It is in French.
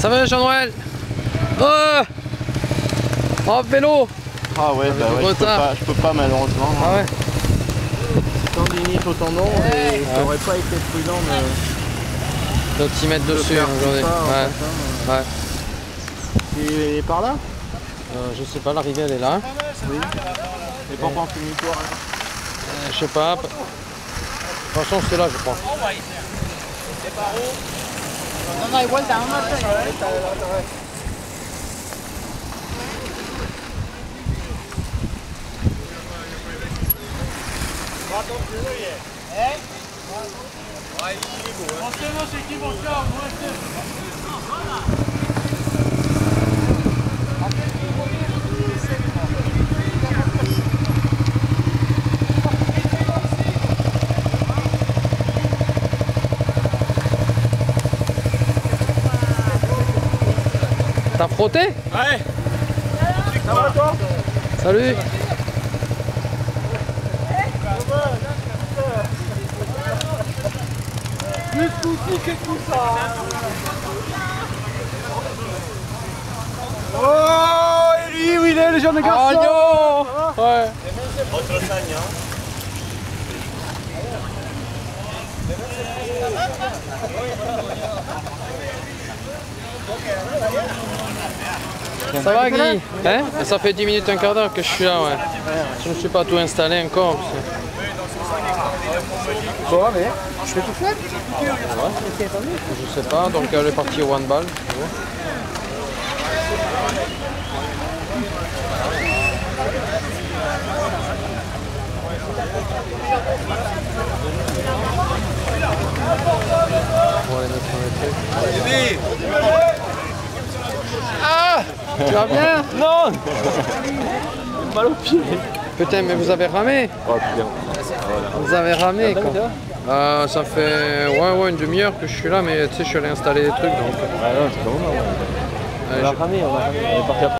Ça va Jean-Noël? Oh Oh vélo Ah ouais, bah ouais, je peux, pas, je peux pas malheureusement. Ah ouais Tendinite au tendon et ça aurait pas été prudent de, t'y mettre dessus aujourd'hui. en Ouais. hein. ouais. Et par là? Euh, je sais pas, l'arrivée elle est là. Oui. Et pas en fini-tour. hein. Euh, je sais pas. De toute façon c'est là je crois. No, no hay vuelta, vamos a ver. De la otra vez. ¿Cuánto incluye? ¿Eh? Hay equipo, ¿eh? Nos hemos no es eso. T'as frotté Ouais. Ça va toi Salut. Plus souci que tout ça Oh et lui où il est le jeune garçon Oh non Ouais Ça va Guy hein? Ça fait 10 minutes, un quart d'heure que je suis là, ouais. Je ne suis pas tout installé encore. Bon mais je fais tout seul Je sais pas, donc elle est partie au tu vois. On va aller mettre. Tu vas bien Non Mal au pied Putain, mais vous avez ramé Oh putain Vous avez ramé quoi. Euh, ça fait ouais, ouais, une demi-heure que je suis là, mais tu sais, je suis allé installer des trucs donc. Ah non, c'est pas bon, euh, On va je- ramer, on va ramer. On est parti après.